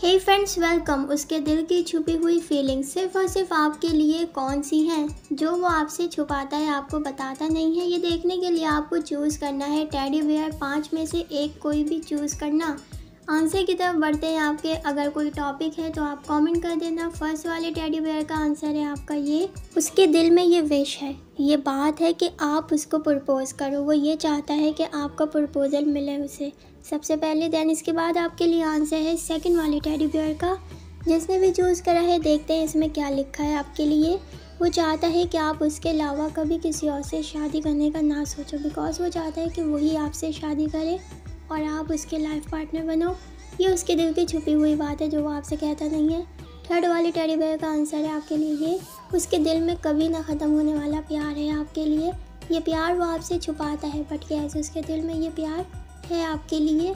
हे friends welcome उसके दिल की छुपी हुई फीलिंग सिर्फ़ और सिर्फ़ आपके लिए कौन सी हैं? जो वो आपसे छुपाता है, आपको बताता नहीं है। ये देखने के लिए आपको चूज़ करना है। टेडी बेयर पाँच में से एक कोई भी चूज़ करना। आंसर की तरफ़ बढ़ते हैं आपके। अगर कोई टॉपिक है तो आप कमेंट कर देना। फ़र्स्ट वाले टेडी बेयर का आंसर है आपका ये। उसके दिल में ये विश है। ये बात है कि आप उसको प्रपोज करो। वो ये चाहता है कि आपका प्रपोजल मिले उसे। सबसे पहले देन इसके बाद आपके लिए आंसर है सेकंड वाले टेडी बेयर का। जिसने भी चूज़ करा है, देखते हैं इसमें क्या लिखा है आपके लिए। वो चाहता है कि आप उसके अलावा कभी किसी और से शादी करने का ना सोचो। बिकॉज़ वो चाहता है कि वही आपसे शादी करे। और आप उसके लाइफ पार्टनर बनो। ये उसके दिल की छुपी हुई बात है जो वो आपसे कहता नहीं है। थर्ड वाली टेडी बेयर का आंसर है आपके लिए ये। उसके दिल में कभी ना ख़त्म होने वाला प्यार है आपके लिए। ये प्यार वो आपसे छुपाता है बट कैसे उसके दिल में ये प्यार है आपके लिए।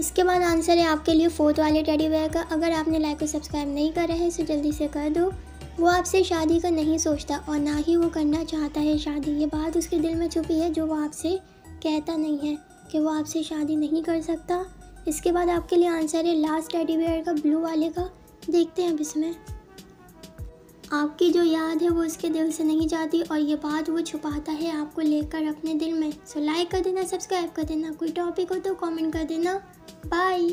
इसके बाद आंसर है आपके लिए फोर्थ वाले टेडी बेयर का। अगर आपने लाइक और सब्सक्राइब नहीं करा है तो जल्दी से कर दो। वो आपसे शादी का नहीं सोचता और ना ही वो करना चाहता है शादी। ये बात उसके दिल में छुपी है जो वो आपसे कहता नहीं है। कि वो आपसे शादी नहीं कर सकता। इसके बाद आपके लिए आंसर है लास्ट टेडी बेयर का ब्लू वाले का। देखते हैं अब इसमें। आपकी जो याद है वो उसके दिल से नहीं जाती और ये बात वो छुपाता है आपको लेकर अपने दिल में। सो लाइक कर देना सब्सक्राइब कर देना। कोई टॉपिक हो तो कमेंट कर देना। बाय